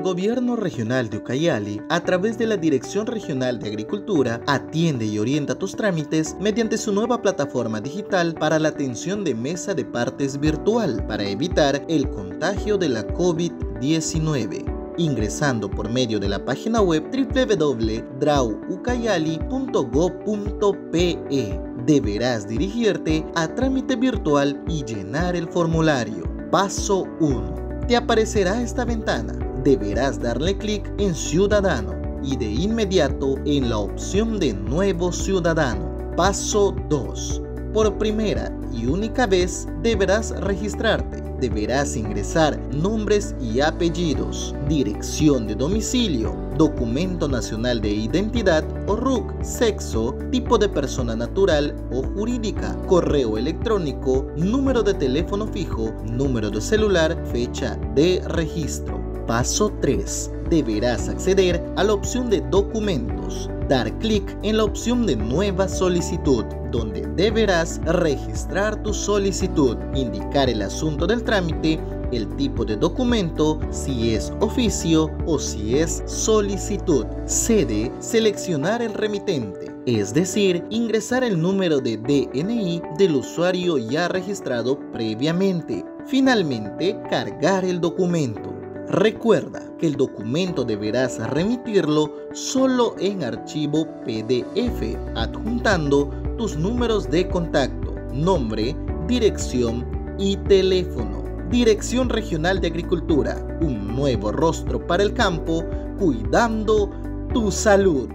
Gobierno Regional de Ucayali, a través de la Dirección Regional de Agricultura, atiende y orienta tus trámites mediante su nueva plataforma digital para la atención de mesa de partes virtual para evitar el contagio de la COVID-19 ingresando por medio de la página web www.drauucayali.go.pe. Deberás dirigirte a trámite virtual y llenar el formulario. Paso 1. Te aparecerá esta ventana deberás darle clic en Ciudadano y de inmediato en la opción de Nuevo Ciudadano. Paso 2. Por primera y única vez deberás registrarte. Deberás ingresar nombres y apellidos, dirección de domicilio, documento nacional de identidad o RUC, sexo, tipo de persona natural o jurídica, correo electrónico, número de teléfono fijo, número de celular, fecha de registro. Paso 3. Deberás acceder a la opción de documentos, dar clic en la opción de nueva solicitud, donde deberás registrar tu solicitud, indicar el asunto del trámite, el tipo de documento, si es oficio o si es solicitud. Sede, seleccionar el remitente, es decir, ingresar el número de DNI del usuario ya registrado previamente. Finalmente, cargar el documento. Recuerda que el documento deberás remitirlo solo en archivo PDF, adjuntando tus números de contacto, nombre, dirección y teléfono. Dirección Regional de Agricultura, un nuevo rostro para el campo, cuidando tu salud.